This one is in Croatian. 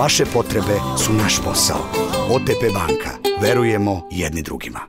Vaše potrebe su naš posao. OTP banka. Verujemo jedni drugima.